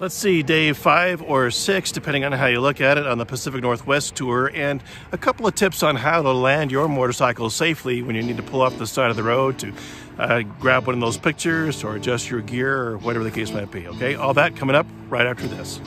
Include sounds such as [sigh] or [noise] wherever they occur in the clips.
Let's see, day five or six, depending on how you look at it, on the Pacific Northwest Tour, and a couple of tips on how to land your motorcycle safely when you need to pull off the side of the road to uh, grab one of those pictures or adjust your gear or whatever the case might be. Okay, all that coming up right after this.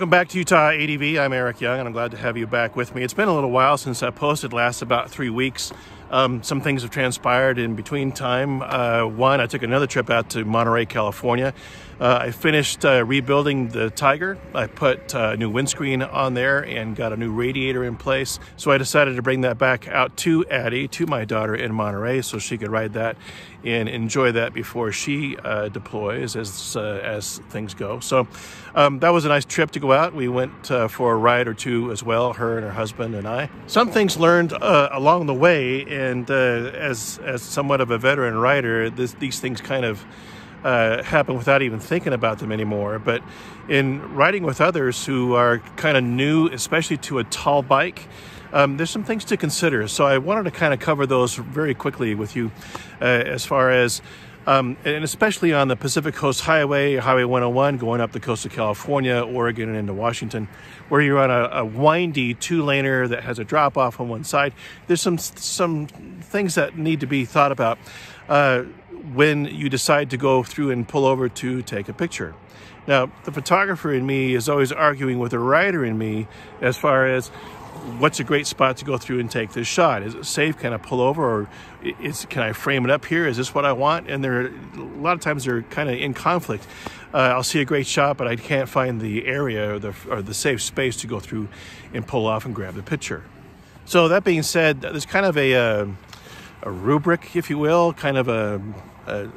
Welcome back to Utah ADV. I'm Eric Young, and I'm glad to have you back with me. It's been a little while since I posted last, about three weeks. Um, some things have transpired in between time. Uh, one, I took another trip out to Monterey, California. Uh, I finished uh, rebuilding the Tiger. I put uh, a new windscreen on there and got a new radiator in place. So I decided to bring that back out to Addie, to my daughter in Monterey, so she could ride that and enjoy that before she uh, deploys as uh, as things go. So um, that was a nice trip to go out. We went for a ride or two as well, her and her husband and I. Some things learned along the way, and as as somewhat of a veteran rider, this, these things kind of uh, happen without even thinking about them anymore. But in riding with others who are kind of new, especially to a tall bike, um, there's some things to consider. So I wanted to kind of cover those very quickly with you uh, as far as. Um, and especially on the Pacific Coast Highway, Highway 101, going up the coast of California, Oregon, and into Washington, where you're on a, a windy two-laner that has a drop-off on one side. There's some some things that need to be thought about. Uh, when you decide to go through and pull over to take a picture. Now, the photographer in me is always arguing with the rider in me as far as what's a great spot to go through and take this shot? Is it safe? Can I pull over or is, can I frame it up here? Is this what I want? And there, a lot of times they're kind of in conflict. Uh, I'll see a great shot, but I can't find the area or the, or the safe space to go through and pull off and grab the picture. So that being said, there's kind of a, uh, a rubric, if you will, kind of a, a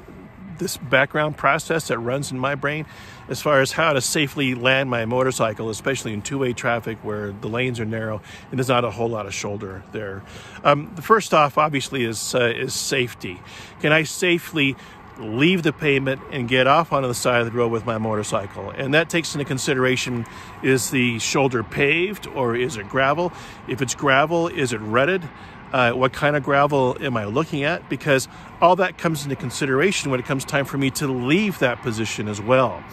this background process that runs in my brain as far as how to safely land my motorcycle, especially in two-way traffic where the lanes are narrow and there's not a whole lot of shoulder there. Um, the first off, obviously, is uh, is safety. Can I safely leave the pavement and get off onto the side of the road with my motorcycle? And that takes into consideration is the shoulder paved or is it gravel? If it's gravel, is it rutted? Uh, what kind of gravel am I looking at? Because all that comes into consideration when it comes time for me to leave that position as well.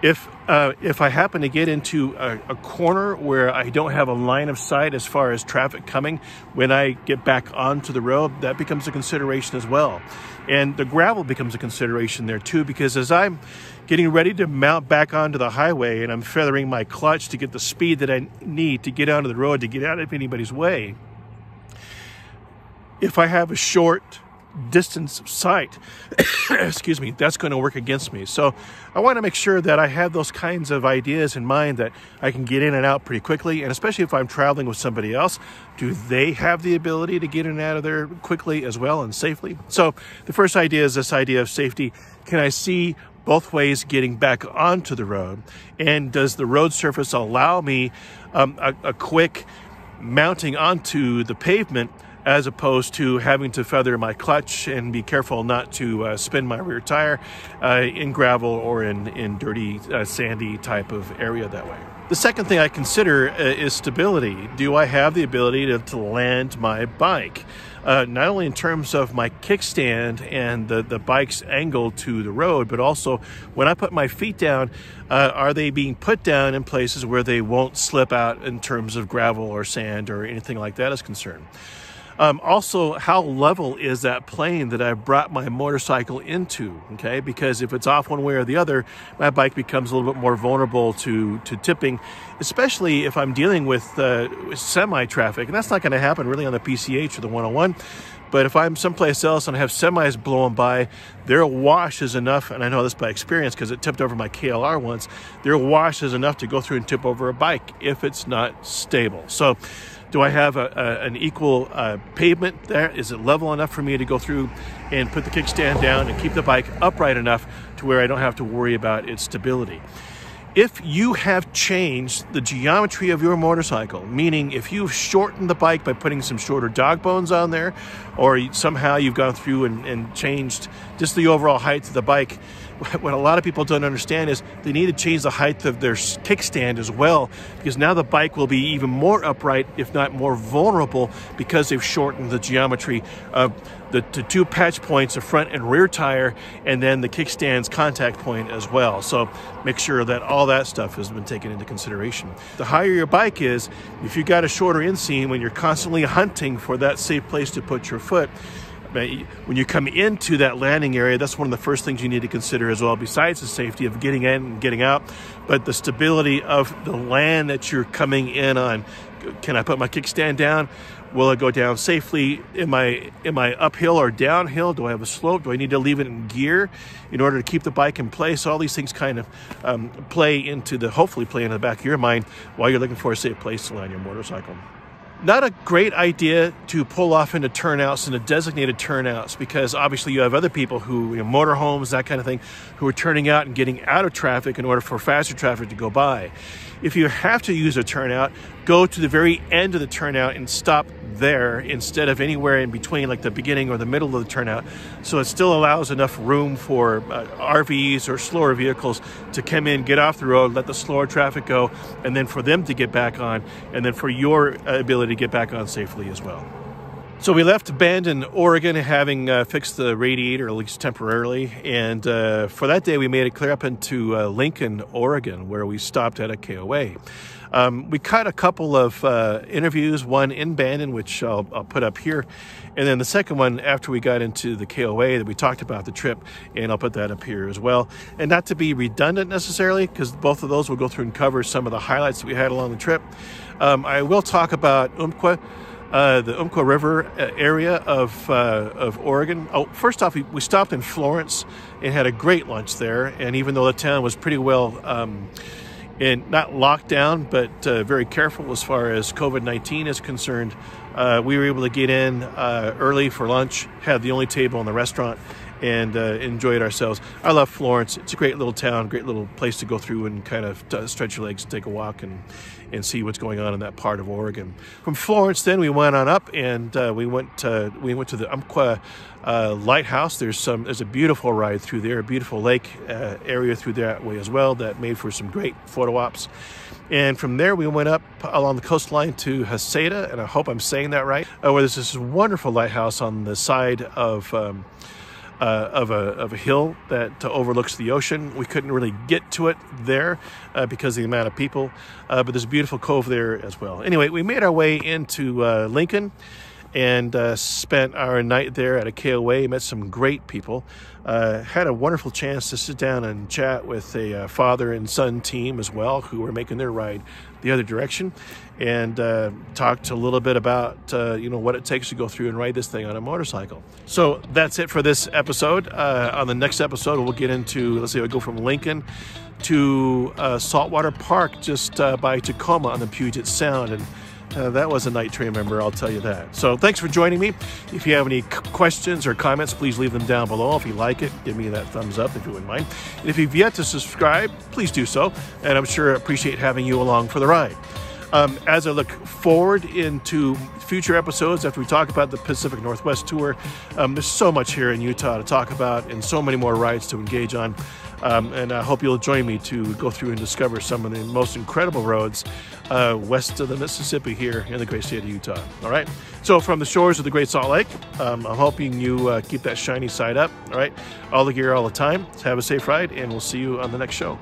If, uh, if I happen to get into a, a, corner where I don't have a line of sight as far as traffic coming, when I get back onto the road, that becomes a consideration as well. And the gravel becomes a consideration there too, because as I'm getting ready to mount back onto the highway and I'm feathering my clutch to get the speed that I need to get onto the road, to get out of anybody's way, if I have a short distance sight, [coughs] excuse me, that's going to work against me. So I want to make sure that I have those kinds of ideas in mind that I can get in and out pretty quickly. And especially if I'm traveling with somebody else, do they have the ability to get in and out of there quickly as well and safely? So the first idea is this idea of safety. Can I see both ways getting back onto the road? And does the road surface allow me um, a, a quick mounting onto the pavement as opposed to having to feather my clutch and be careful not to uh, spin my rear tire uh, in gravel or in, in dirty, uh, sandy type of area that way. The second thing I consider uh, is stability. Do I have the ability to, to land my bike? Uh, not only in terms of my kickstand and the, the bike's angle to the road, but also when I put my feet down, uh, are they being put down in places where they won't slip out in terms of gravel or sand or anything like that is concerned? Um, also, how level is that plane that I've brought my motorcycle into? Okay, because if it's off one way or the other, my bike becomes a little bit more vulnerable to to tipping, especially if I'm dealing with uh, semi traffic, and that's not going to happen really on the PCH or the 101. But if I'm someplace else and I have semis blowing by, their wash is enough, and I know this by experience because it tipped over my KLR once, their wash is enough to go through and tip over a bike if it's not stable. So Do I have a, a, an equal uh, pavement there? Is it level enough for me to go through and put the kickstand down and keep the bike upright enough to where I don't have to worry about its stability? If you have changed the geometry of your motorcycle, meaning if you've shortened the bike by putting some shorter dog bones on there, or somehow you've gone through and, and changed just the overall height of the bike, [laughs] what a lot of people don't understand is they need to change the height of their kickstand as well because now the bike will be even more upright if not more vulnerable because they've shortened the geometry of the, the two patch points the front and rear tire and then the kickstand's contact point as well. So make sure that all that stuff has been taken into consideration. The higher your bike is if you've got a shorter inseam when you're constantly hunting for that safe place to put your foot when you come into that landing area, that's one of the first things you need to consider as well, besides the safety of getting in and getting out, but the stability of the land that you're coming in on. Can I put my kickstand down? Will it go down safely? Am I am I uphill or downhill? Do I have a slope? Do I need to leave it in gear in order to keep the bike in place? All these things kind of um, play into the hopefully play into the back of your mind while you're looking for a safe place to land your motorcycle not a great idea to pull off into turnouts into designated turnouts because obviously you have other people who, you know, motorhomes, that kind of thing, who are turning out and getting out of traffic in order for faster traffic to go by. If you have to use a turnout, go to the very end of the turnout and stop there instead of anywhere in between, like the beginning or the middle of the turnout. So it still allows enough room for uh, RVs or slower vehicles to come in, get off the road, let the slower traffic go, and then for them to get back on, and then for your ability to get back on safely as well. So we left Bandon, Oregon, having uh, fixed the radiator, at least temporarily. And uh, for that day, we made it clear up into uh, Lincoln, Oregon, where we stopped at a KOA. Um, we cut a couple of uh, interviews, one in Bandon, which I'll, I'll, put up here, and then the second one after we got into the KOA that we talked about the trip, and I'll put that up here as well. And not to be redundant necessarily, because both of those will go through and cover some of the highlights that we had along the trip. Um, I will talk about Umpqua uh, the Umpqua River uh, area of, uh, of Oregon. Oh, first off, we, stopped in Florence and had a great lunch there. And even though the town was pretty well, um, in, not locked down, but uh, very careful as far as COVID 19 is concerned, uh, we were able to get in early for lunch, had the only table in the restaurant, and uh, it ourselves. I love Florence. It's a great little town, great little place to go through and kind of stretch your legs take a walk and, and see what's going on in that part of Oregon. From Florence, then we went on up and uh, we went uh, we went to the Umpqua uh, Lighthouse. There's some there's a beautiful ride through there, a beautiful lake uh, area through that way as well that made for some great photo ops. And from there, we went up along the coastline to Heceta, and I hope I'm saying that right, uh, where there's this wonderful lighthouse on the side of um, uh, of, a, of a hill that uh, overlooks the ocean. We couldn't really get to it there uh, because of the amount of people, uh, but there's a beautiful cove there as well. Anyway, we made our way into Lincoln and uh, spent our night there at a KOA, met some great people. Uh, had a wonderful chance to sit down and chat with a uh, father and son team as well who were making their ride the other direction and uh, talked a little bit about uh, you know what it takes to go through and ride this thing on a motorcycle. So that's it for this episode. Uh, on the next episode we'll get into let's say we go from lincoln to saltwater park just by tacoma on the puget sound. And uh, that was a night to remember, I'll tell you that. So thanks for joining me. If you have any questions or comments, please leave them down below. If you like it, give me that thumbs up if you wouldn't mind. And if you've yet to subscribe, please do so. And I'm sure I appreciate having you along for the ride. Um, as I look forward into future episodes after we talk about the Pacific Northwest Tour, um, there's so much here in Utah to talk about and so many more rides to engage on. Um, and I hope you'll join me to go through and discover some of the most incredible roads uh, west of the Mississippi here in the great state of Utah. All right. So, from the shores of the Great Salt Lake, um, I'm hoping you uh, keep that shiny side up. All right. All the gear all the time. Have a safe ride, and we'll see you on the next show.